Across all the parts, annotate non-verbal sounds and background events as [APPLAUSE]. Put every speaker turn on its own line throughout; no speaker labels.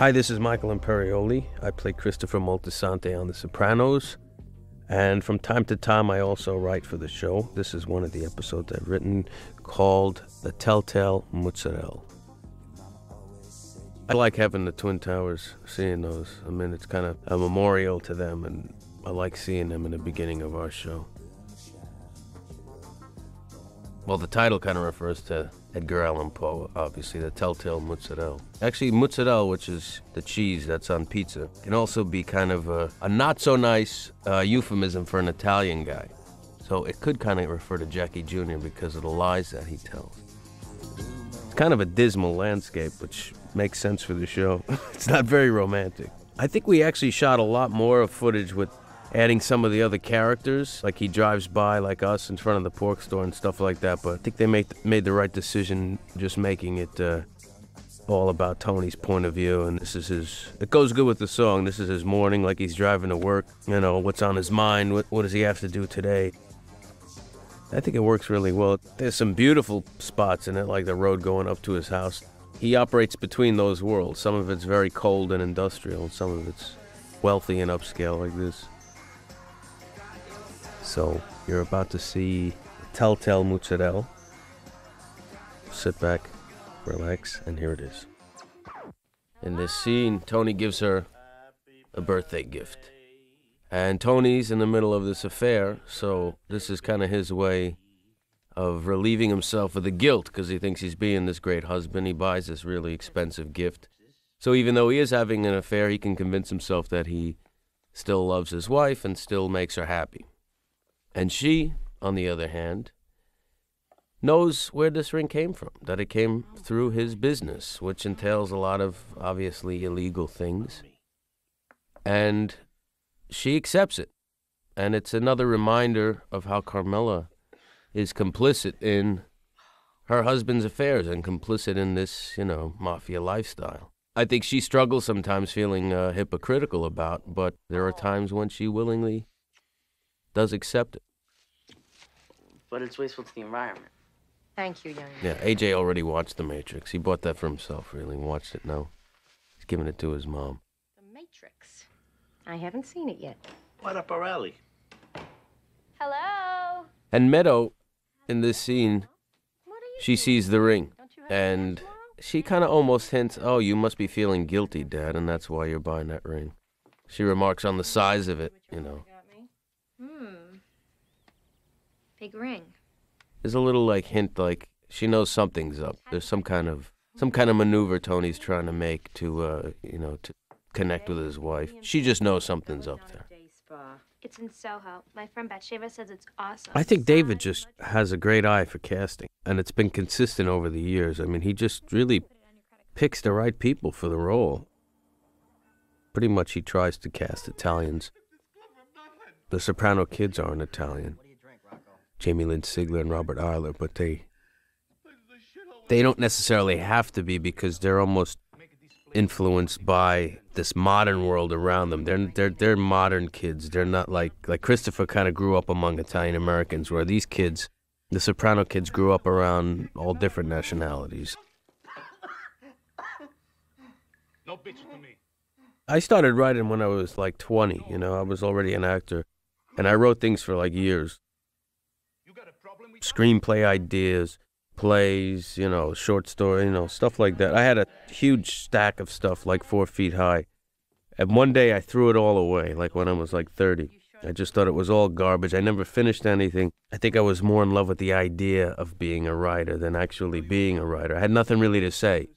Hi, this is Michael Imperioli. I play Christopher Moltisanti on The Sopranos. And from time to time, I also write for the show. This is one of the episodes I've written called The Telltale Mozzarella. I like having the Twin Towers, seeing those. I mean, it's kind of a memorial to them, and I like seeing them in the beginning of our show. Well, the title kind of refers to Edgar Allan Poe, obviously, the telltale mozzarella. Actually, mozzarella, which is the cheese that's on pizza, can also be kind of a, a not so nice uh, euphemism for an Italian guy. So it could kind of refer to Jackie Jr. because of the lies that he tells. It's kind of a dismal landscape, which makes sense for the show. [LAUGHS] it's not very romantic. I think we actually shot a lot more of footage with adding some of the other characters, like he drives by like us in front of the pork store and stuff like that. But I think they made made the right decision, just making it uh, all about Tony's point of view. And this is his. It goes good with the song. This is his morning, like he's driving to work. You know, what's on his mind? What, what does he have to do today? I think it works really well. There's some beautiful spots in it, like the road going up to his house. He operates between those worlds. Some of it's very cold and industrial, and some of it's wealthy and upscale, like this. So you're about to see Telltale Mozzarella. Sit back, relax, and here it is. In this scene, Tony gives her a birthday gift. And Tony's in the middle of this affair, so this is kind of his way of relieving himself of the guilt because he thinks he's being this great husband. He buys this really expensive gift. So even though he is having an affair, he can convince himself that he still loves his wife and still makes her happy. And she, on the other hand, knows where this ring came from, that it came through his business, which entails a lot of obviously illegal things. And she accepts it. And it's another reminder of how Carmela is complicit in her husband's affairs and complicit in this, you know, mafia lifestyle. I think she struggles sometimes feeling uh, hypocritical about, but there are times when she willingly does accept it.
But it's wasteful to the environment.
Thank you, young man.
Yeah, AJ already watched The Matrix. He bought that for himself, really, and watched it now. He's giving it to his mom.
The Matrix. I haven't seen it yet.
What up our alley?
Hello?
And Meadow, in this scene,
What are you
she
doing?
sees the ring,
Don't you have
and she kind of almost hints, "Oh, you must be feeling guilty, Dad, and that's why you're buying that ring." She remarks on the size of it. You know,
Got me? Hmm. Big ring.
there's a little like hint, like she knows something's up. There's some kind of some kind of maneuver Tony's trying to make to, uh, you know, to connect with his wife. She just knows something's up there.
It's in Soho. My friend Batsheva says it's awesome.
I think David just has a great eye for casting, and it's been consistent over the years. I mean, he just really picks the right people for the role. Pretty much, he tries to cast Italians. The Soprano kids aren't Italian. Jamie Lynn Sigler and Robert Iler, but they they don't necessarily have to be because they're almost influenced by this modern world around them. They're they're they're modern kids. They're not like like Christopher kind of grew up among Italian Americans, where these kids, the Soprano kids, grew up around all different nationalities.
No bitch to me.
I started writing when I was like 20. You know, I was already an actor, and I wrote things for like years.
You got a problem with
Screenplay ideas, plays, you know, short story, you know, stuff like that. I had a huge stack of stuff like four feet high. And one day I threw it all away, like when I was like 30. I just thought it was all garbage. I never finished anything. I think I was more in love with the idea of being a writer than actually being a writer. I had nothing really to say.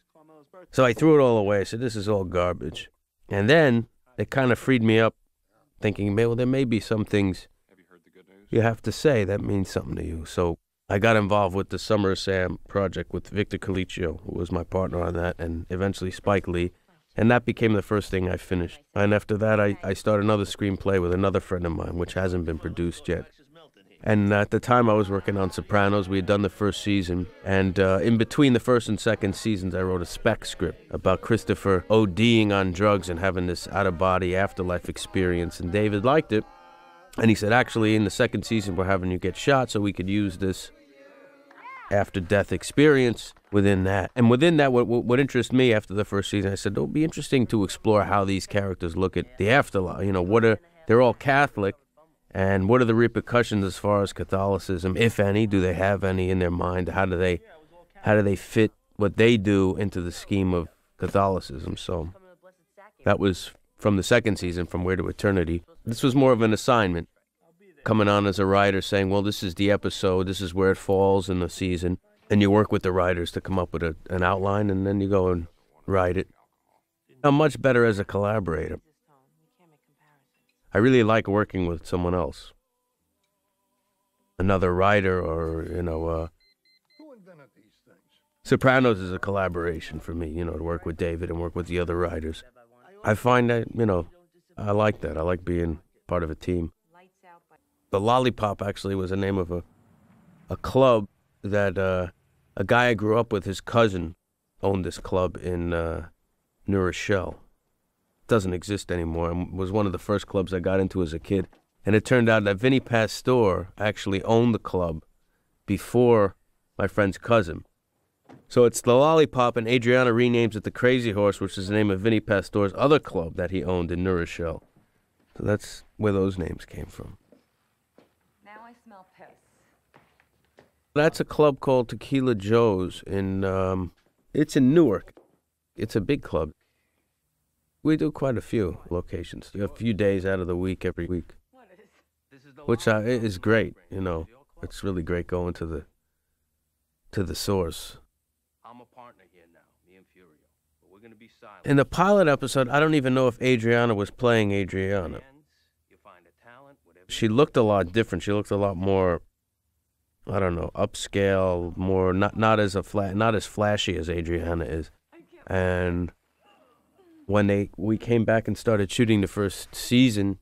So I threw it all away. I said, this is all garbage. And then it kind of freed me up, thinking, well, there may be some things you have to say that means something to you. So I got involved with the Summer of Sam project with Victor Colicchio, who was my partner on that, and eventually Spike Lee. And that became the first thing I finished. And after that, I, I started another screenplay with another friend of mine, which hasn't been produced yet. And at the time, I was working on Sopranos. We had done the first season. And uh, in between the first and second seasons, I wrote a spec script about Christopher ODing on drugs and having this out of body afterlife experience. And David liked it. And he said, actually, in the second season, we're having you get shot so we could use this after death experience within that. And within that, what, what, what interests me after the first season, I said, it'll be interesting to explore how these characters look at the afterlife. You know, what are, they're all Catholic, and what are the repercussions as far as Catholicism, if any? Do they have any in their mind? How do they, how do they fit what they do into the scheme of Catholicism? So that was from the second season, From Where to Eternity. This was more of an assignment, coming on as a writer, saying, well, this is the episode, this is where it falls in the season. And you work with the writers to come up with a, an outline, and then you go and write it. I'm much better as a collaborator. I really like working with someone else. Another writer or, you know, uh, Sopranos is a collaboration for me, you know, to work with David and work with the other writers. I find that, you know, I like that. I like being part of a team. The Lollipop actually was the name of a, a club that uh, a guy I grew up with, his cousin, owned this club in uh, New Rochelle. Doesn't exist anymore. was one of the first clubs I got into as a kid. And it turned out that Vinnie Pastore actually owned the club before my friend's cousin. So it's the Lollipop, and Adriana renames it the Crazy Horse, which is the name of Vinny Pastore's other club that he owned in New Rochelle. So that's where those names came from.
Now I smell piss.
That's a club called Tequila Joe's in um, it's in Newark. It's a big club. We do quite a few locations, a few days out of the week every week, which uh, is great. You know, it's really great going to the to the source. I'm a partner here now, me and Furio, but we're gonna be silent. In the pilot episode, I don't even know if Adriana was playing Adriana. She looked a lot different. She looked a lot more I don't know, upscale, more not not as a flat, not as flashy as Adriana is. And when they we came back and started shooting the first season,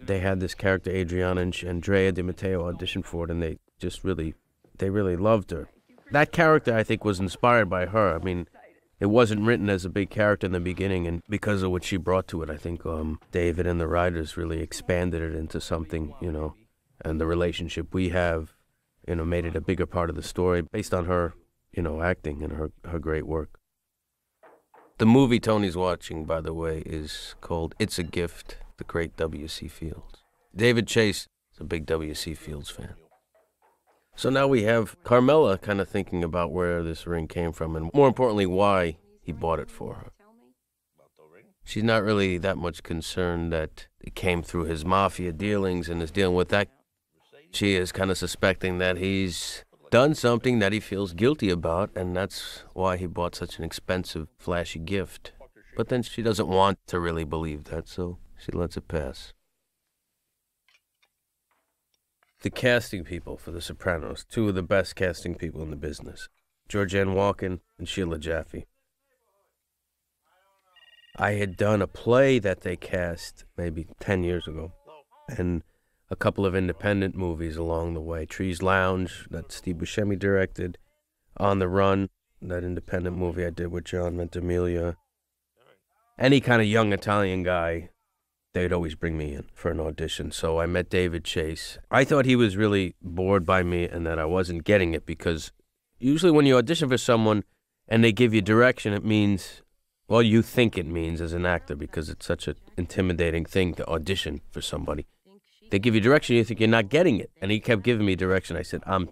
they had this character Adriana and Drea de Matteo auditioned for it, and they just really, they really loved her. That character, I think, was inspired by her. I mean, it wasn't written as a big character in the beginning, and because of what she brought to it, I think um, David and the writers really expanded it into something, you know, and the relationship we have you know, made it a bigger part of the story based on her, you know, acting and her, her great work. The movie Tony's watching, by the way, is called It's a Gift, the great W.C. Fields. David Chase is a big W.C. Fields fan. So now we have Carmela kind of thinking about where this ring came from and more importantly, why he bought it for her. She's not really that much concerned that it came through his mafia dealings and is dealing with that she is kind of suspecting that he's done something that he feels guilty about, and that's why he bought such an expensive, flashy gift. But then she doesn't want to really believe that, so she lets it pass. The casting people for The Sopranos, two of the best casting people in the business Georgianne Walken and Sheila Jaffe. I had done a play that they cast maybe 10 years ago, and a couple of independent movies along the way. Trees Lounge, that Steve Buscemi directed. On the Run, that independent movie I did with John Ventimiglia. Any kind of young Italian guy, they'd always bring me in for an audition. So I met David Chase. I thought he was really bored by me and that I wasn't getting it because usually when you audition for someone and they give you direction, it means, well, you think it means as an actor because it's such an intimidating thing to audition for somebody they give you direction, you think you're not getting it. And he kept giving me direction. I said, I'm,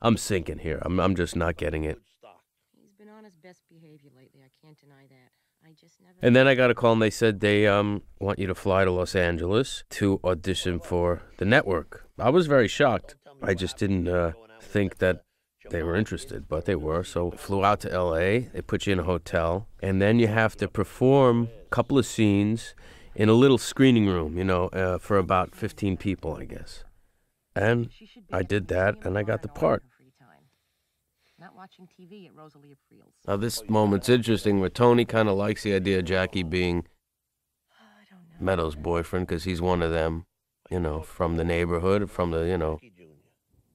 I'm sinking here. I'm, I'm just not getting it.
He's been on his best behavior lately. I can't deny that. I just never.
And then I got a call and they said they um want you to fly to Los Angeles to audition for the network. I was very shocked. I just didn't uh, think that they were interested, but they were. So flew out to L.A. They put you in a hotel, and then you have to perform a couple of scenes in a little screening room, you know, uh, for about 15 people, I guess. And I did that, and I got the part. Now, this moment's interesting where Tony kind of likes the idea of Jackie being Meadows' boyfriend because he's one of them, you know, from the neighborhood, from the, you know,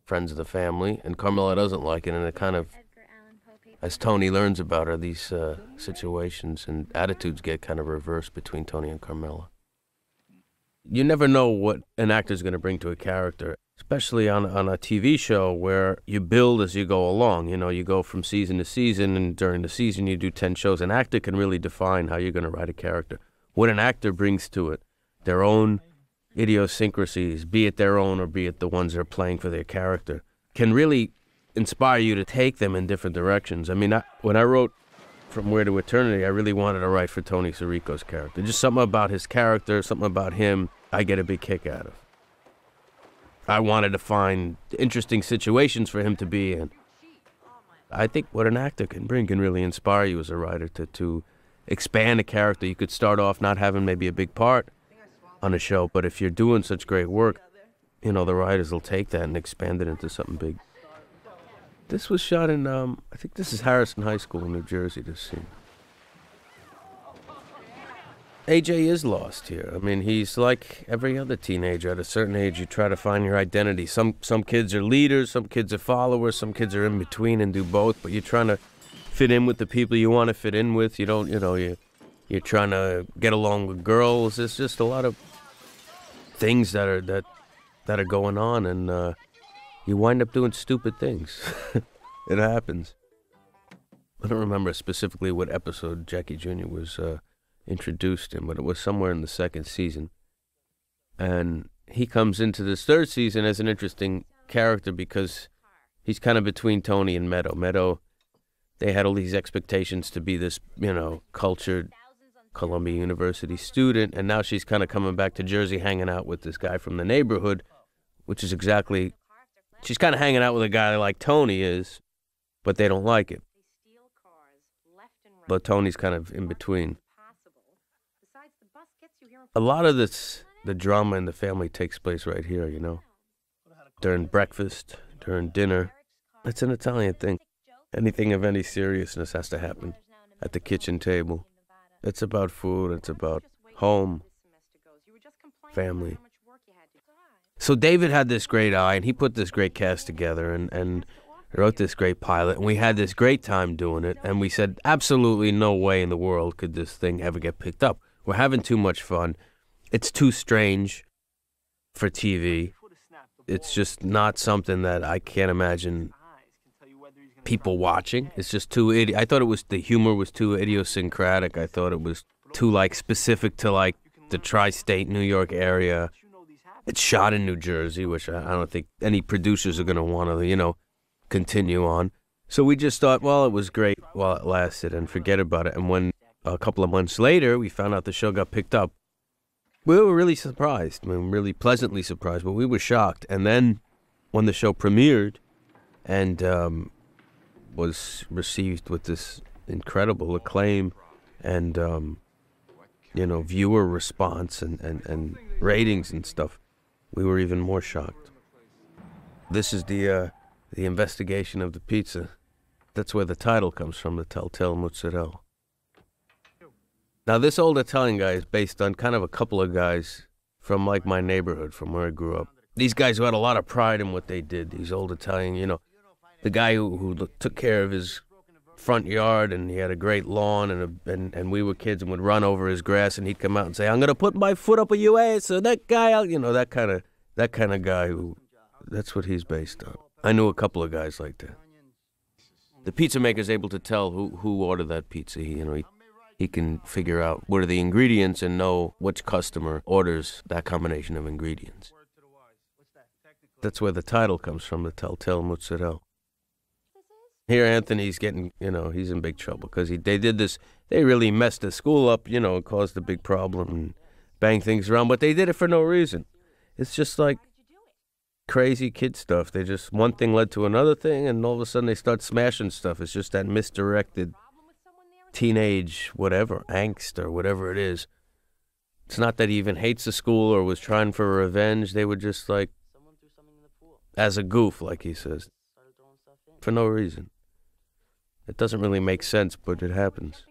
friends of the family. And Carmela doesn't like it, and it kind of as Tony learns about her, these uh, situations and attitudes get kind of reversed between Tony and Carmela. You never know what an actor's going to bring to a character. Especially on on a TV show where you build as you go along. You know, you go from season to season, and during the season you do ten shows. An actor can really define how you're going to write a character. What an actor brings to it, their own idiosyncrasies, be it their own or be it the ones they're playing for their character, can really inspire you to take them in different directions. I mean, I, when I wrote From Where to Eternity, I really wanted to write for Tony Sirico's character. Just something about his character, something about him, I get a big kick out of. I wanted to find interesting situations for him to be in. I think what an actor can bring can really inspire you as a writer to, to expand a character. You could start off not having maybe a big part on a show, but if you're doing such great work, you know, the writers will take that and expand it into something big. This was shot in, um, I think this is Harrison High School in New Jersey, this scene. AJ is lost here. I mean, he's like every other teenager. At a certain age, you try to find your identity. Some some kids are leaders, some kids are followers, some kids are in between and do both. But you're trying to fit in with the people you want to fit in with. You don't, you know, you you're trying to get along with girls. It's just a lot of things that are that that are going on, and uh, you wind up doing stupid things. [LAUGHS] it happens. I don't remember specifically what episode Jackie Jr. was. Uh, introduced him, but it was somewhere in the second season. And he comes into this third season as an interesting character because he's kind of between Tony and Meadow. Meadow, they had all these expectations to be this, you know, cultured Columbia University student, and now she's kind of coming back to Jersey hanging out with this guy from the neighborhood, which is exactly. She's kind of hanging out with a guy like Tony is, but they don't like it. But Tony's kind of in between a lot of this, the drama in the family takes place right here, you know. During breakfast, during dinner. It's an Italian thing. Anything of any seriousness has to happen at the kitchen table. It's about food, it's about home, family. So David had this great eye, and he put this great cast together, and, and wrote this great pilot, and we had this great time doing it, and we said, absolutely no way in the world could this thing ever get picked up. We're having too much fun. It's too strange for TV. It's just not something that I can't imagine people watching. It's just too idi- I thought it was the humor was too idiosyncratic. I thought it was too like specific to like the tri-state New York area. It's shot in New Jersey, which I, I don't think any producers are going to want to, you know, continue on. So we just thought, well, it was great while it lasted and forget about it. And when a couple of months later, we found out the show got picked up. We were really surprised. I mean, really pleasantly surprised, but we were shocked. And then when the show premiered and um, was received with this incredible acclaim and, um, you know, viewer response and, and, and ratings and stuff, we were even more shocked. This is the, uh, the investigation of the pizza. That's where the title comes from, the Telltale Mozzarella. Now, this old Italian guy is based on kind of a couple of guys from like my neighborhood, from where I grew up. These guys who had a lot of pride in what they did. These old Italian, you know, the guy who, who took care of his front yard and he had a great lawn and a, and and we were kids and would run over his grass and he'd come out and say, "I'm gonna put my foot up a your ass." So that guy, you know, that kind of that kind of guy who, that's what he's based on. I knew a couple of guys like that. The pizza maker's able to tell who who ordered that pizza. He, you know, he he can figure out what are the ingredients and know which customer orders that combination of ingredients. That's where the title comes from, the Telltale Mozzarella. Here, Anthony's getting, you know, he's in big trouble because he they did this. They really messed the school up, you know, caused a big problem and banged things around, but they did it for no reason. It's just like crazy kid stuff. They just one thing led to another thing, and all of a sudden they start smashing stuff. It's just that misdirected teenage whatever angst or whatever it is. It's not that he even hates the school or was trying for revenge. They were just like as a goof, like he says, for no reason. It doesn't really make sense, but it happens.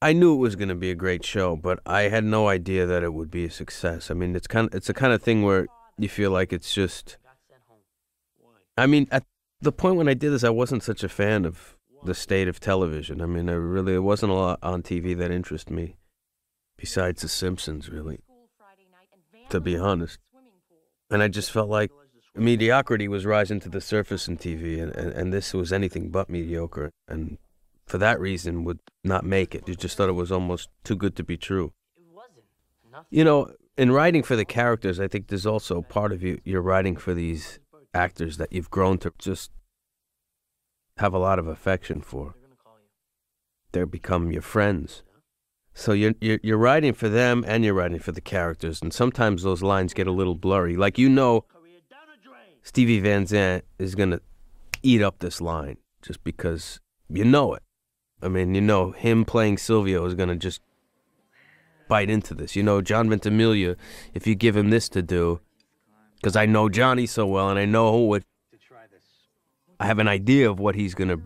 I knew it was going to be a great show, but I had no idea that it would be a success. I mean, it's kind of, it's the kind of thing where you feel like it's just I mean, at the point when I did this, I wasn't such a fan of the state of television. I mean, there really there wasn't a lot on TV that interested me, besides The Simpsons, really. To be honest, And I just felt like mediocrity was rising to the surface in TV, and, and, and this was anything but mediocre. And for that reason, would not make it. You just thought it was almost too good to be true. You know, in writing for the characters, I think there's also part of you, you're writing for these actors that you've grown to just have a lot of affection for. They become your friends. So you're, you're you're writing for them and you're writing for the characters, and sometimes those lines get a little blurry. Like you know. Stevie Van Zandt is gonna eat up this line just because you know it. I mean, you know him playing Silvio is gonna just bite into this. You know, John Ventimiglia, if you give him this to do, because I know Johnny so well and I know what. I have an idea of what he's gonna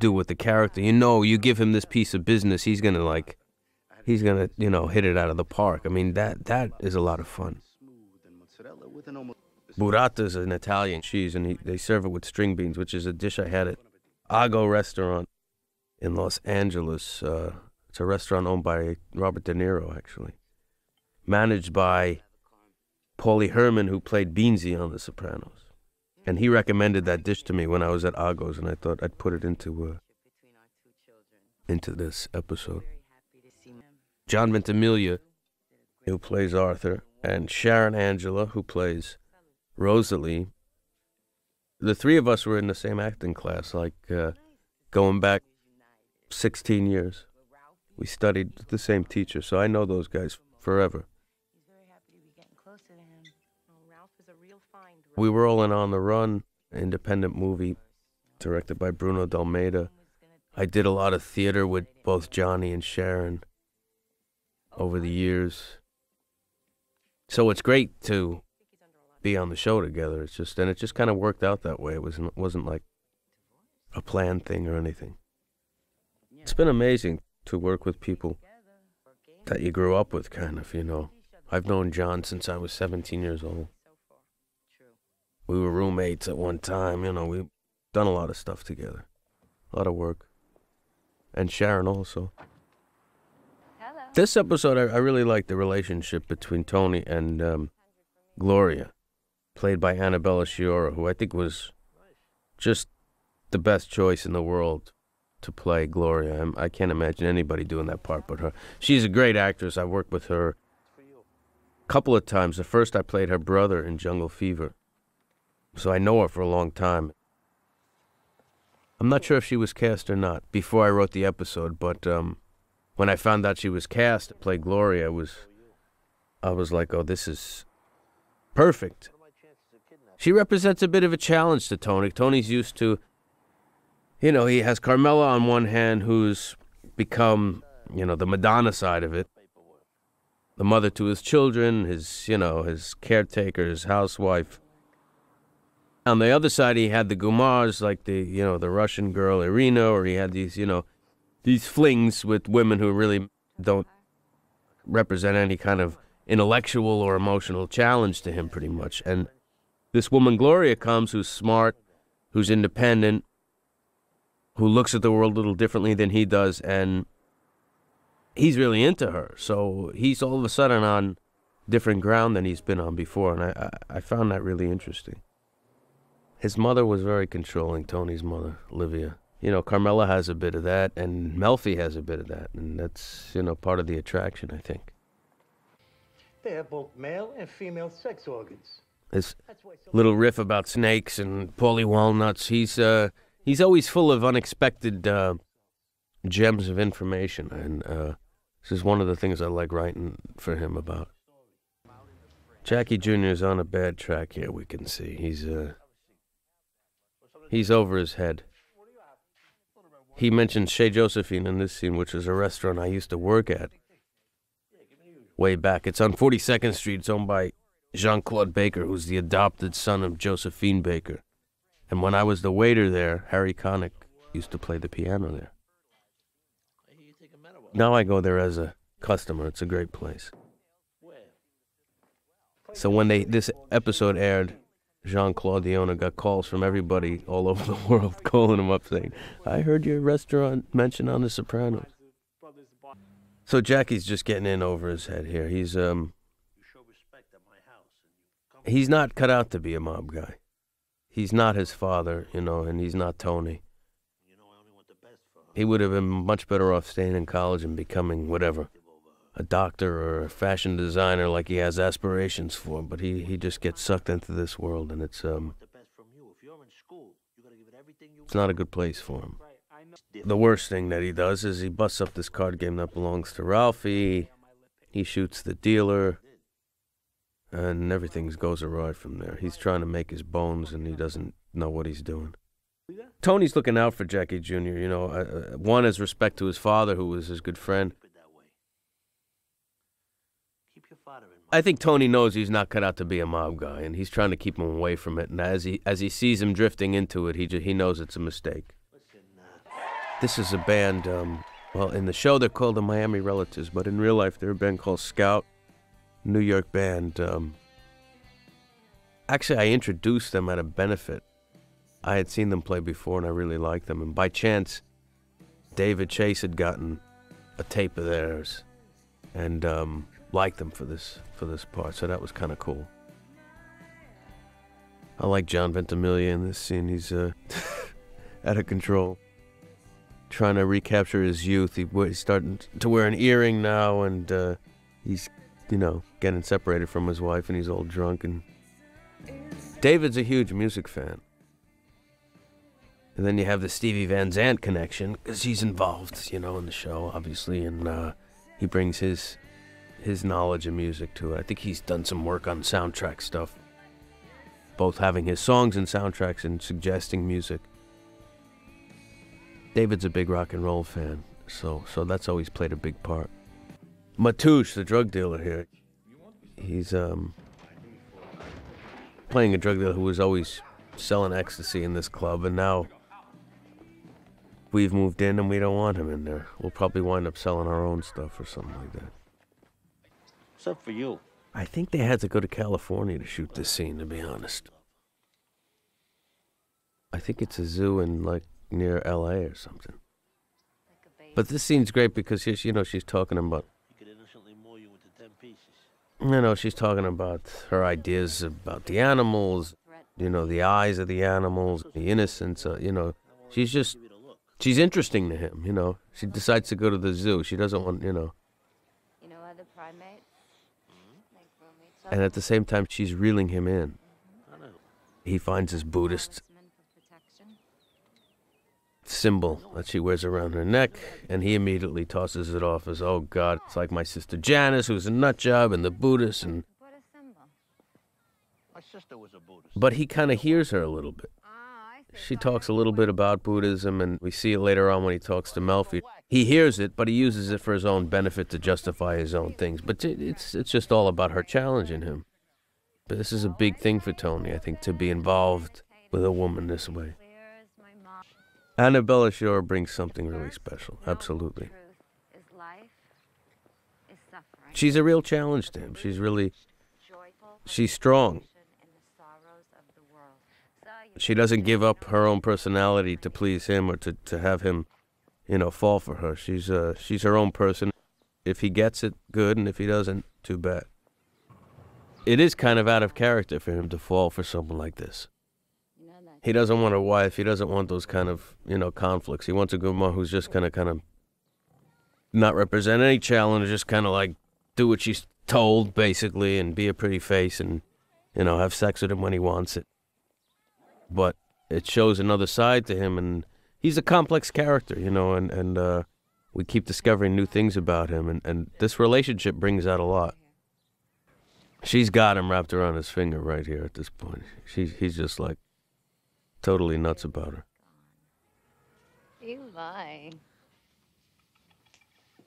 do with the character. You know, you give him this piece of business, he's gonna like, he's gonna you know hit it out of the park. I mean that that is a lot of fun. Burrata is an Italian cheese, and he, they serve it with string beans, which is a dish I had at Ago Restaurant in Los Angeles. Uh, it's a restaurant owned by Robert De Niro, actually, managed by Paulie Herman, who played Beansy on The Sopranos, and he recommended that dish to me when I was at Ago's, and I thought I'd put it into uh, into this episode. John Ventimiglia, who plays Arthur, and Sharon Angela, who plays Rosalie. The three of us were in the same acting class, like uh, going back 16 years. We studied the same teacher, so I know those guys forever.
He's very happy to be getting closer to him. Oh, Ralph is a real find.
We were all in On the Run, independent movie directed by Bruno de Almeida. I did a lot of theater with both Johnny and Sharon over the years. So it's great to be on the show together. It's just and it just kind of worked out that way. It wasn't wasn't like a planned thing or anything. It's been amazing to work with people that you grew up with, kind of. You know, I've known John since I was 17 years old. We were roommates at one time. You know, we've done a lot of stuff together, a lot of work, and Sharon also.
Hello.
This episode, I, I really like the relationship between Tony and um, Gloria, played by Annabella Sciorra, who I think was just the best choice in the world to play Gloria. I can't imagine anybody doing that part but her. She's a great actress. I worked with her a couple of times. The first, I played her brother in Jungle Fever, so I know her for a long time. I'm not sure if she was cast or not before I wrote the episode, but um, when I found out she was cast to play Gloria, I was, I was like, oh, this is perfect. She represents a bit of a challenge to Tony. Tony's used to, you know, he has Carmela on one hand, who's become, you know, the Madonna side of it, the mother to his children, his, you know, his caretaker, his housewife. On the other side, he had the Gumars, like the, you know, the Russian girl Irina, or he had these, you know, these flings with women who really don't represent any kind of intellectual or emotional challenge to him, pretty much. And this woman, Gloria, comes who's smart, who's independent, who looks at the world a little differently than he does, and he's really into her. So he's all of a sudden on different ground than he's been on before, and I, I, I found that really interesting. His mother was very controlling, Tony's mother, Olivia. You know, Carmela has a bit of that, and Melfi has a bit of that, and that's, you know, part of the attraction, I think.
They have both male and female sex organs.
His
That's why so
little riff about snakes and Paulie walnuts, he's, uh, he's always full of unexpected uh, gems of information, and uh, this is one of the things I like writing for him about. Jackie Jr. is on a bad track here, we can see. He's, uh, he's over his head. He mentions Chez Josephine in this scene, which is a restaurant I used to work at way back. It's on 42nd Street. It's owned by Jean Claude Baker, who's the adopted son of Josephine Baker. And when I was the waiter there, Harry Connick used to play the piano there. Now I go there as a customer. It's a great place. So when they this episode aired, Jean Claude owner got calls from everybody all [LAUGHS] over the world [LAUGHS] calling him up saying, I heard your restaurant mentioned on The Sopranos. So Jackie's just getting in over his head here. He's um he's not cut out to be a mob guy. He's not his father, you know, and he's not Tony. He would have been much better off staying in college and becoming whatever, a doctor or a fashion designer like he has aspirations for. But he, he just gets sucked into this world, and it's um, it's not a good place for him. The worst thing that he does is he busts up this card game that belongs to Ralphie. He shoots the dealer, and everything goes awry from there. He's trying to make his bones, and he doesn't know what he's doing. Tony's looking out for Jackie Jr., you know, uh, uh, one as respect to his father, who was his good friend. I think Tony knows he's not cut out to be a mob guy, and he's trying to keep him away from it. And as he as he sees him drifting into it, he ju- he knows it's a mistake. This is a band. Um, well, in the show they're called the Miami Relatives, but in real life they're a band called Scout, New York band. Um, actually, I introduced them at a benefit. I had seen them play before, and I really liked them. And by chance, David Chase had gotten a tape of theirs, and um, liked them for this for this part. So that was kind of cool. I like John Ventimiglia in this scene. He's uh, [LAUGHS] out of control, trying to recapture his youth. He, he's starting to wear an earring now, and uh, he's you know getting separated from his wife, and he's all drunk. And David's a huge music fan. And then you have the Stevie Van Zandt connection because he's involved, you know, in the show, obviously, and uh, he brings his his knowledge of music too. I think he's done some work on soundtrack stuff, both having his songs and soundtracks and suggesting music. David's a big rock and roll fan, so so that's always played a big part. Matouche, the drug dealer here, he's um playing a drug dealer who was always selling ecstasy in this club, and now we've moved in and we don't want him in there. We'll probably wind up selling our own stuff or something like that.
Except for you.
I think they had to go to California to shoot this scene, to be honest. I think it's a zoo in like near L.A. or something. But this scene's great because she's, you know, she's talking about. You know, she's talking about her ideas about the animals, you know, the eyes of the animals, the innocence. Uh, you know, she's just, she's interesting to him. You know, she decides to go to the zoo. She doesn't want, you know,
You know other primates? Like roommates of
and at the same time, she's reeling him in. He finds his Buddhist
talisman for protection.
symbol that she wears around her neck, and he immediately tosses it off as, oh God, it's like my sister Janice, who's a nut job, and the Buddhist, and
What a symbol.
My sister was a Buddhist.
but he kind of hears her a little bit.
Ah, I see.
She talks a little bit about Buddhism, and we see it later on when he talks to Melfi. He hears it, but he uses it for his own benefit to justify his own things. But it's it's just all about her challenging him. But this is a big thing for Tony, I think, to be involved with a woman this way. Annabella Sciorra brings something really special. Absolutely. She's a real challenge to him. She's really she's strong. She doesn't give up her own personality to please him or to, to have him, you know, fall for her. She's uh she's her own person. If he gets it, good, and if he doesn't, too bad. It is kind of out of character for him to fall for someone like this. He doesn't want a wife. He doesn't want those kind of, you know, conflicts. He wants a one who's just gonna kind of not represent any challenge, just kind of like do what she's told, basically, and be a pretty face and, you know, have sex with him when he wants it. But it shows another side to him, and he's a complex character, you know, and and uh, we keep discovering new things about him, and and this relationship brings out a lot. She's got him wrapped around his finger right here at this point. She's he's just like totally nuts about her.
You lie.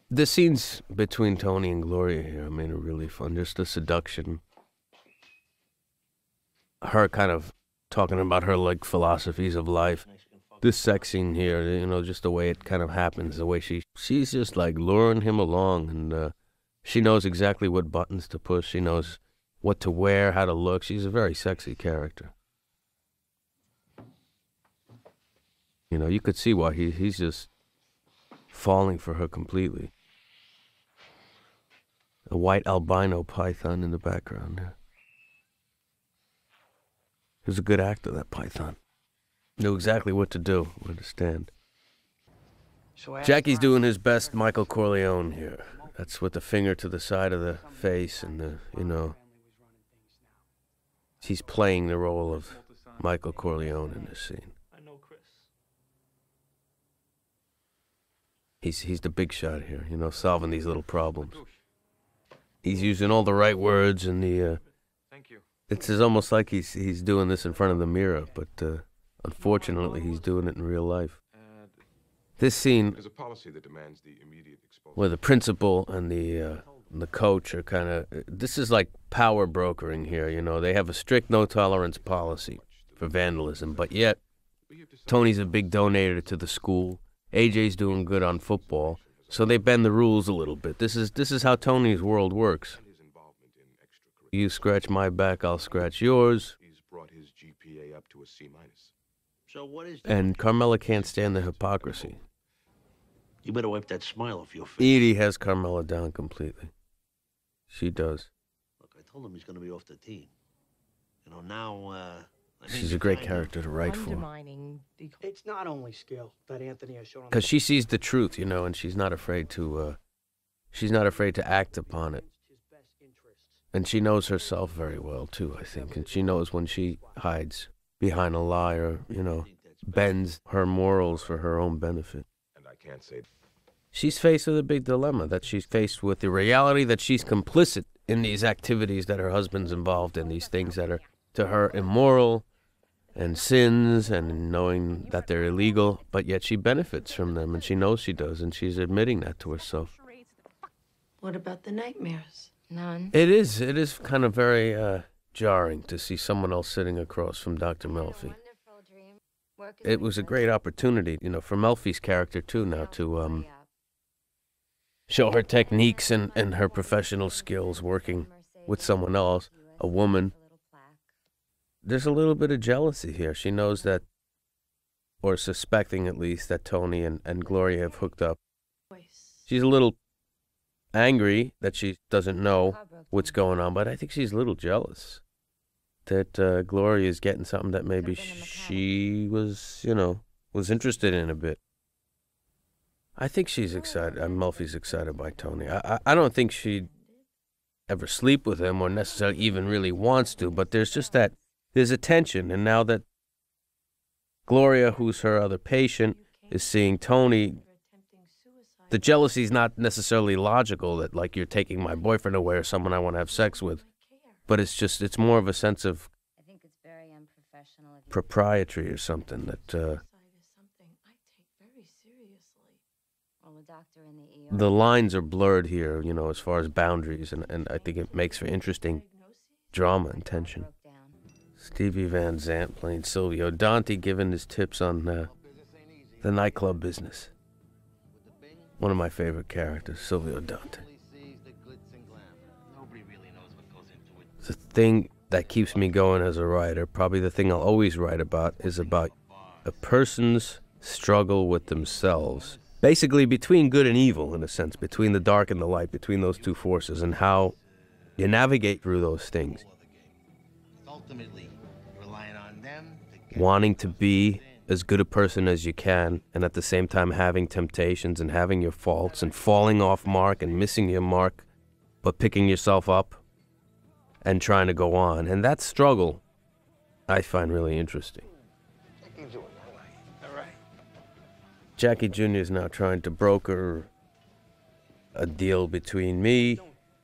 The scenes between Tony and Gloria here, I mean, are really fun. Just the seduction. Her kind of talking about her like philosophies of life. This sex scene here, you know, just the way it kind of happens, the way she she's just like luring him along, and uh, she knows exactly what buttons to push. She knows what to wear, how to look. She's a very sexy character. You know, you could see why he he's just falling for her completely. A white albino python in the background. He was a good actor, that Python. Knew exactly what to do. Understand.
So ask
Jackie's doing his best Michael Corleone here. That's with the finger to the side of the face and the, you know, he's playing the role of Michael Corleone in this scene.
I know Chris.
He's he's the big shot here, you know, solving these little problems. He's using all the right words and the uh,
Thank you.
it's almost like he's he's doing this in front of the mirror, but uh, unfortunately he's doing it in real life. This scene
a policy that demands the immediate
where the principal and the uh, and the coach are kind of this is like power brokering here, you know. They have a strict no tolerance policy for vandalism, but yet
We have decided
Tony's a big donator to the school. AJ's doing good on football, so they bend the rules a little bit. This is this is how Tony's world works.
his involvement in extracurricular.
You scratch my back, I'll scratch yours.
He's brought his GPA up to a C minus.
So what is
And Carmela can't stand the hypocrisy.
You better wipe that smile off your face.
Edie has Carmela down completely. She does.
Look, I told him he's going to be off the team. You know, now, uh...
She's a great character to write for.
Undermining the
It's not only skill that Anthony has shown.
Because she sees the truth, you know, and she's not afraid to. Uh, she's not afraid to act upon it,
his best interests.
and she knows herself very well too. I think, and she knows when she hides behind a lie or you know bends her morals for her own benefit.
And I can't say
She's faced with a big dilemma that she's faced with the reality that she's complicit in these activities that her husband's involved in, these things that are to her immoral and sins, and knowing that they're illegal, but yet she benefits from them, and she knows she does, and she's admitting that to herself.
What about the nightmares?
None.
It is. It is kind of very uh, jarring to see someone else sitting across from Dr. Melfi.
Wonderful dream. Work is
It was a great opportunity, you know, for Melfi's character too now to um, show her techniques and, and her professional skills working with someone else, a woman. There's a little bit of jealousy here. She knows that, or suspecting at least, that Tony and, and Gloria have hooked up. She's a little angry that she doesn't know what's going on, but I think she's a little jealous that uh, Gloria is getting something that maybe
Could've been a mechanic.
she was, you know, was interested in a bit. I think she's excited. Uh, Melfi's excited by Tony. I, I I don't think she'd ever sleep with him or necessarily even really wants to, but there's just that there's a tension, and now that Gloria, who's her other patient, is seeing Tony, the jealousy's not necessarily logical that like you're taking my boyfriend away or someone I want to have sex with, but it's just it's more of a sense of
I think it's very unprofessional.
proprietary or something that uh,
the doctor in the ER.
the lines are blurred here, you know, as far as boundaries, and, and I think it makes for interesting drama and tension. Stevie Van Zandt playing Silvio. Dante giving his tips on uh, the nightclub business. One of my favorite characters, Silvio Dante. The thing that keeps me going as a writer, probably the thing I'll always write about, is about a person's struggle with themselves. Basically, between good and evil, in a sense, between the dark and the light, between those two forces, and how you navigate through those things.
Ultimately, relying on them
wanting to be as good a person as you can and at the same time having temptations and having your faults and falling off mark and missing your mark but picking yourself up and trying to go on. And that struggle i find really interesting. Jackie jr is now trying to broker a deal between me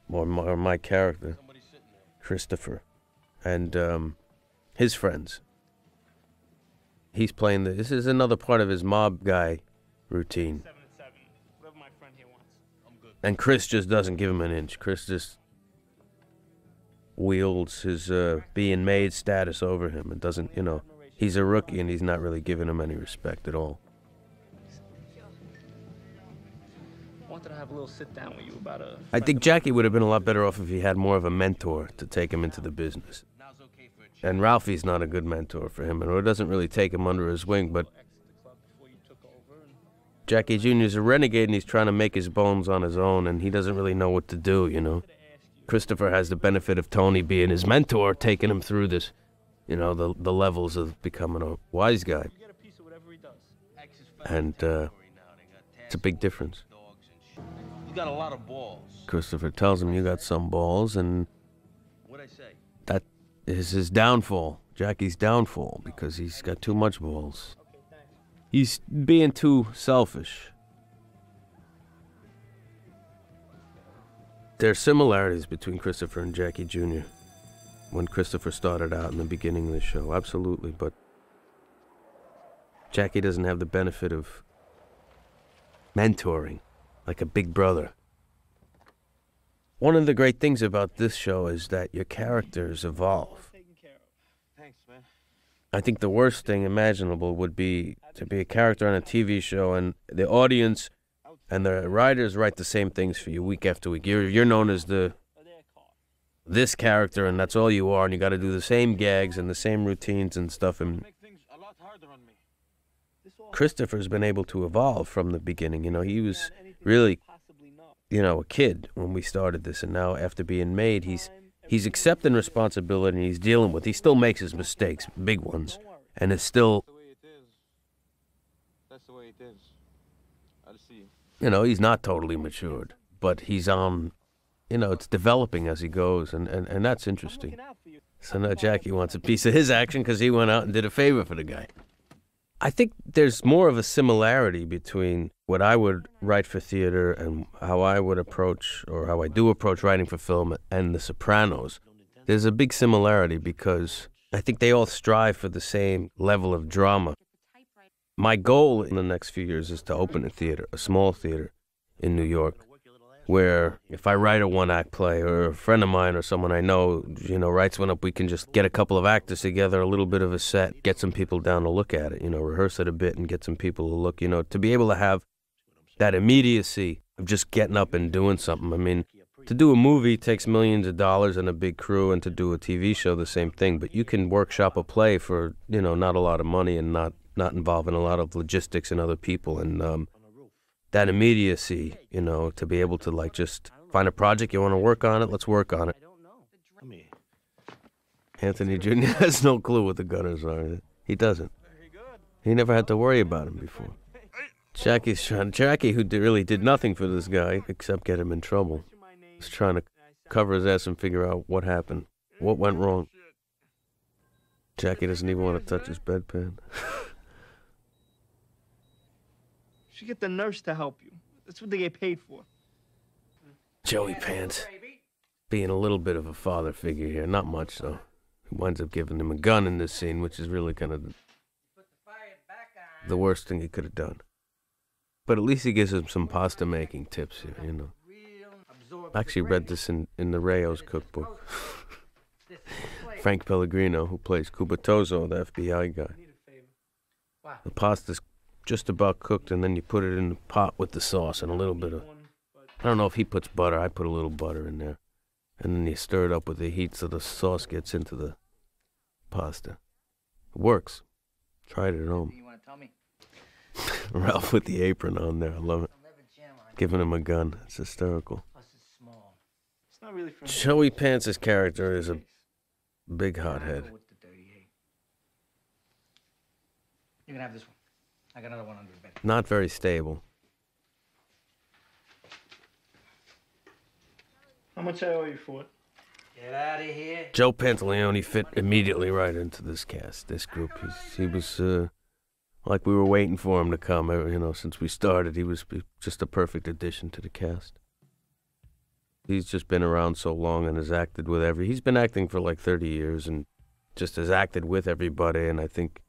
or my, or my character christopher and um, his friends. He's playing the this is another part of his mob guy routine.
Seven and seven. Whatever my friend here wants. I'm good.
and chris just doesn't give him an inch. Chris just wields his uh, being made status over him and doesn't you know he's a rookie and he's not really giving him any respect at all
Wanted to have a little sit down with you about a.
i think jackie would have been a lot better off if he had more of a mentor to take him into the business and ralphie's not a good mentor for him and or doesn't really take him under his wing but
mine. Exit the club before you took over. And
Jackie Jr. is a renegade and he's trying to make his bones on his own and he doesn't really know what to do, you know. Christopher has the benefit of Tony being his mentor, taking him through this you know, the the levels of becoming a wise guy,
You get a piece of whatever he does.
and uh, it's a big difference.
You got a lot of balls.
Christopher tells him, "You got some balls," and
What'd I say?
that is his downfall, Jackie's downfall, because he's got too much balls. He's being too selfish. There are similarities between Christopher and Jackie Jr. When Christopher started out in the beginning of the show, absolutely, but Jackie doesn't have the benefit of mentoring like a big brother. One of the great things about this show is that your characters evolve.
Thanks, man.
I think the worst thing imaginable would be to be a character on a TV show and the audience and the writers write the same things for you week after week. You're you're known as the this character and that's all you are and you got to do the same gags and the same routines and stuff and
Make things a lot harder on me.
Christopher's been able to evolve from the beginning. You know, he was really you know, a kid when we started this and now after being made, he's he's accepting responsibility and he's dealing with. He still makes his mistakes, big ones, and is still
The way it is. That's the way it is. I'll see.
You know, he's not totally matured, but he's on, you know, it's developing as he goes, and, and, and that's interesting. So now Jackie wants a piece of his action because he went out and did a favor for the guy. I think there's more of a similarity between what I would write for theater and how I would approach, or how I do approach writing for film, and The Sopranos. There's a big similarity because I think they all strive for the same level of drama. My goal in the next few years is to open a theater, a small theater in New York, where if I write a one act play or a friend of mine or someone I know, you know, writes one up, we can just get a couple of actors together, a little bit of a set, get some people down to look at it, you know, rehearse it a bit and get some people to look, you know, to be able to have that immediacy of just getting up and doing something. I mean, to do a movie takes millions of dollars and a big crew, and to do a TV show, the same thing. But you can workshop a play for, you know, not a lot of money and not, not involving a lot of logistics and other people. And um, that immediacy, you know, to be able to like just find a project you want to work on it, let's work on it. Anthony Jr. has no clue what the gunners are. He doesn't. He never had to worry about him before. Jackie's trying. Jackie, who really did nothing for this guy except get him in trouble, was trying to cover his ass and figure out what happened, what went wrong. Jackie doesn't even want to touch his bedpan. [LAUGHS]
Should get the nurse to help you. That's what they get paid for.
Joey Pants, being a little bit of a father figure here, not much though. He winds up giving him a gun in this scene, which is really kind of the, the worst thing he could have done. But at least he gives him some pasta making tips here, you know. I actually read this in, in the Rao's cookbook. [LAUGHS] Frank Pellegrino, who plays Cubitoso, the FBI guy. The pasta's just about cooked, and then you put it in the pot with the sauce and a little bit of. I don't know if he puts butter. I put a little butter in there, and then you stir it up with the heat so the sauce gets into the pasta. It works. Tried it at home.
You want to tell me? [LAUGHS]
Ralph with the apron on there. I love it. Giving him a gun. It's hysterical.
Really.
Joey Pants' character is a big hothead.
With the 38. You can have this one. I got another one under the bed.
Not very stable.
How much I owe you for it? Get out of here.
Joe Pantoliano fit immediately right into this cast, this group. He's, he was uh, like we were waiting for him to come. uh, You know, since we started, he was just a perfect addition to the cast. He's just been around so long and has acted with every. He's been acting for like 30 years and just has acted with everybody. And I think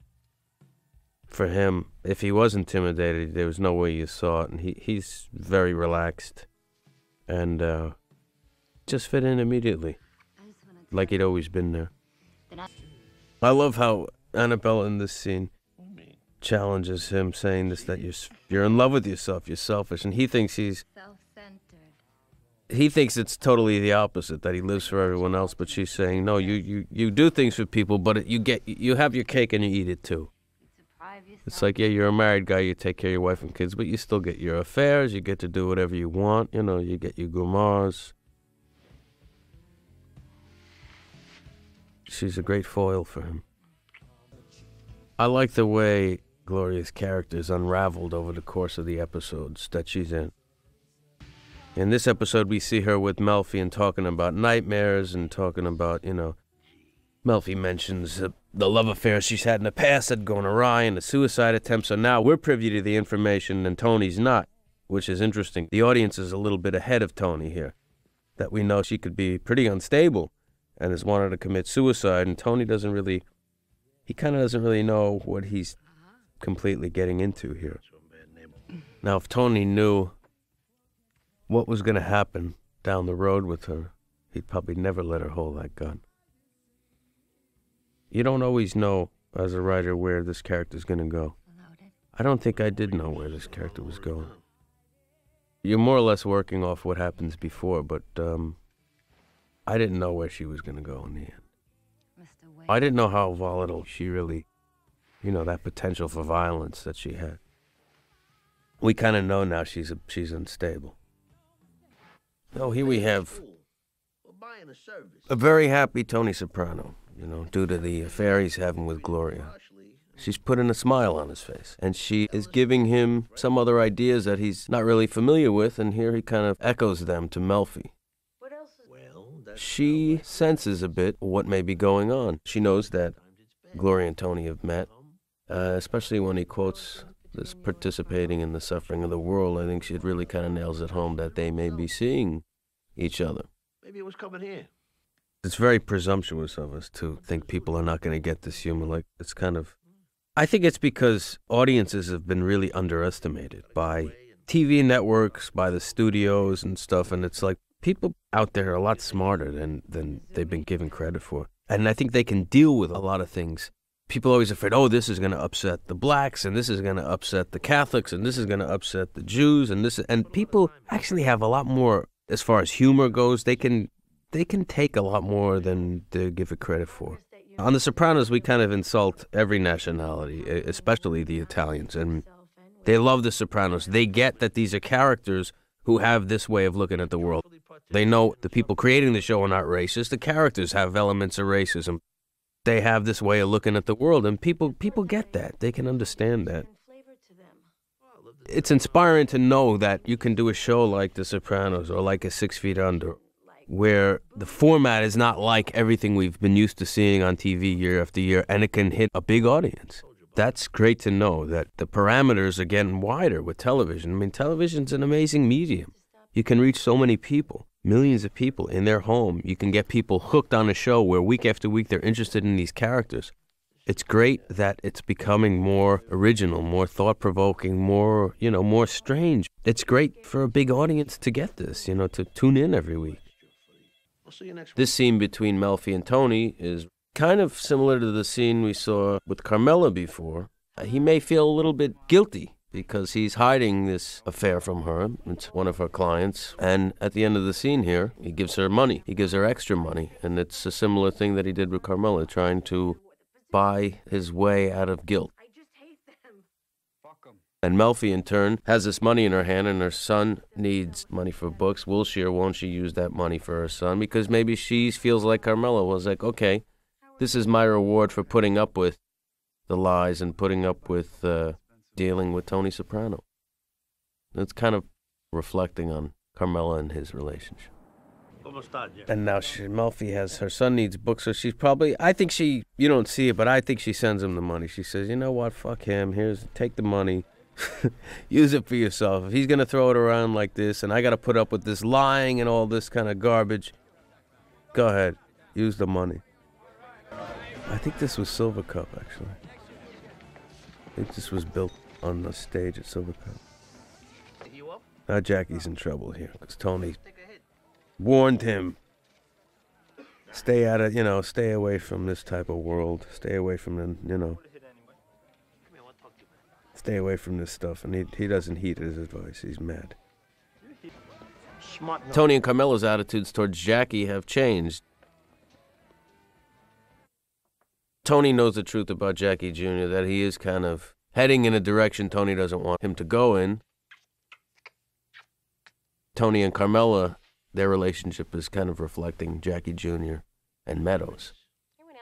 for him, if he was intimidated, there was no way you saw it. And he, he's very relaxed and uh, just fit in immediately like he'd always been there. I love how Annabelle in this scene challenges him, saying this that you're you're in love with yourself, you're selfish, and he thinks he's
Self-centered.
he thinks it's totally the opposite that he lives for everyone else, but she's saying no, you you you do things for people, but you get you have your cake and you eat it too. It's like yeah, you're a married guy, you take care of your wife and kids, but you still get your affairs, you get to do whatever you want, you know, you get your goomahs. She's a great foil for him. I like the way Gloria's character is unraveled over the course of the episodes that she's in. In this episode, we see her with Melfi and talking about nightmares and talking about, you know, Melfi mentions the love affairs she's had in the past that gone awry and the suicide attempts. So now we're privy to the information and Tony's not, which is interesting. The audience is a little bit ahead of Tony here, that we know she could be pretty unstable and has wanted to commit suicide, and Tony doesn't really, he kind of doesn't really know what he's completely getting into here. Now, if Tony knew what was going to happen down the road with her, he'd probably never let her hold that gun. You don't always know, as a writer, where this character's going to go. I don't think I did know where this character was going. You're more or less working off what happens before, but um, I didn't know where she was going to go in the end. I didn't know how volatile she really, you know, that potential for violence that she had. We kind of know now she's a, she's unstable. Oh, here we have
We're buying a service.
a very happy Tony Soprano, you know, due to the affair he's having with Gloria. She's putting a smile on his face, and she is giving him some other ideas that he's not really familiar with, and here he kind of echoes them to Melfi. She senses a bit what may be going on. She knows that Gloria and Tony have met, uh, especially when he quotes this participating in the suffering of the world. I think she really kind of nails it home that they may be seeing each other.
maybe it was coming here.
It's very presumptuous of us to think people are not going to get this humor. Like, it's kind of. I think it's because audiences have been really underestimated by TV networks, by the studios and stuff. And it's like people out there are a lot smarter than, than they've been given credit for. And I think they can deal with a lot of things. People are always afraid, oh, this is going to upset the blacks, and this is going to upset the Catholics, and this is going to upset the Jews, and this. And people actually have a lot more, as far as humor goes, they can they can take a lot more than they give it credit for. On The Sopranos, we kind of insult every nationality, especially the Italians, and they love The Sopranos. They get that these are characters who have this way of looking at the world. They know the people creating the show are not racist. The characters have elements of racism. They have this way of looking at the world, and people people get that. They can understand that. It's inspiring to know that you can do a show like The Sopranos or like a Six Feet Under, where the format is not like everything we've been used to seeing on TV year after year, and it can hit a big audience. That's great to know that the parameters are getting wider with television. I mean, television's an amazing medium. You can reach so many people, millions of people in their home. You can get people hooked on a show where week after week they're interested in these characters. It's great that it's becoming more original, more thought provoking, more, you know, more strange. It's great for a big audience to get this, you know, to tune in every week.
I'll see you next
This scene between Melfi and Tony is kind of similar to the scene we saw with Carmela before. Uh, He may feel a little bit guilty because he's hiding this affair from her. It's one of her clients. And at the end of the scene here, he gives her money. He gives her extra money. And it's a similar thing that he did with Carmela, trying to buy his way out of guilt. And Melfi, in turn, has this money in her hand, and her son needs money for books. Will she or won't she use that money for her son? Because maybe she feels like Carmela was like, okay, this is my reward for putting up with the lies and putting up with uh, dealing with Tony Soprano. It's kind of reflecting on Carmela and his relationship.
¿Cómo estás, Jeff?
And now she, Melfi has her son needs books, so she's probably. I think she. You don't see it, but I think she sends him the money. She says, "You know what? Fuck him. Here's take the money, [LAUGHS] use it for yourself. If he's gonna throw it around like this, and I gotta put up with this lying and all this kind of garbage, go ahead, use the money." I think this was Silvercup, actually. I think this was built on the stage at Silvercup. Now Jackie's in trouble here because Tony warned him. Stay out of, you know, stay away from this type of world. Stay away from the, you know, stay away from this stuff. And he, he doesn't heed his advice. He's mad. Tony and Carmela's attitudes towards Jackie have changed. Tony knows the truth about Jackie Jr., that he is kind of heading in a direction Tony doesn't want him to go in. Tony and Carmela, their relationship is kind of reflecting Jackie Jr. and Meadow's.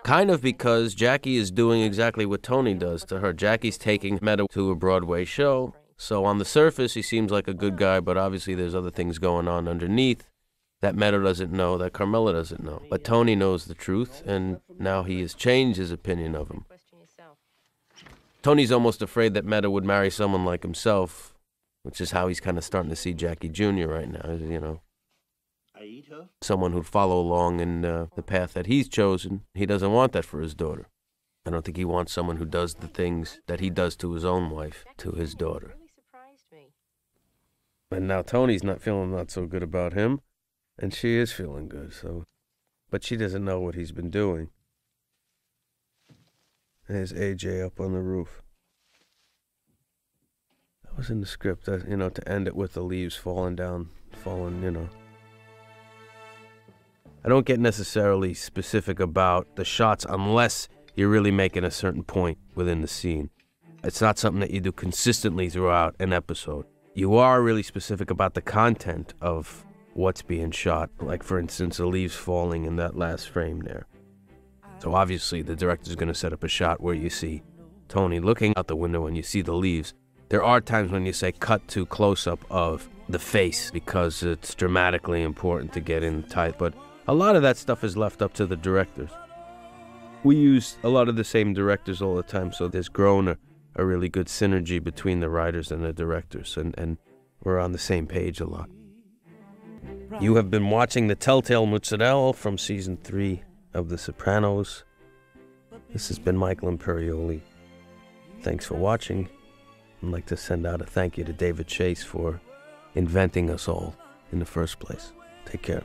Kind of because Jackie is doing exactly what Tony does to her. Jackie's taking Meadow to a Broadway show. So on the surface, he seems like a good guy, but obviously there's other things going on underneath that Meadow doesn't know, that Carmela doesn't know. But Tony knows the truth, and now he has changed his opinion of him. Tony's almost afraid that Meadow would marry someone like himself, which is how he's kind of starting to see Jackie Jr. right now, you know.
I
someone who'd follow along in uh, the path that he's chosen. He doesn't want that for his daughter. I don't think he wants someone who does the things that he does to his own wife, to his daughter.
Really surprised me.
And now Tony's not feeling not so good about him, and she is feeling good, so. But she doesn't know what he's been doing. There's AJ up on the roof. That was in the script, uh, you know, to end it with the leaves falling down, falling, you know. I don't get necessarily specific about the shots unless you're really making a certain point within the scene. It's not something that you do consistently throughout an episode. You are really specific about the content of what's being shot, like, for instance, the leaves falling in that last frame there. So obviously, the director's going to set up a shot where you see Tony looking out the window and you see the leaves. There are times when you say cut to close up of the face because it's dramatically important to get in tight, but a lot of that stuff is left up to the directors. We use a lot of the same directors all the time, so there's grown a, a really good synergy between the writers and the directors, and, and we're on the same page a lot. You have been watching The Telltale Moozadell from season three of The Sopranos. This has been Michael Imperioli. Thanks for watching. I'd like to send out a thank you to David Chase for inventing us all in the first place. Take care.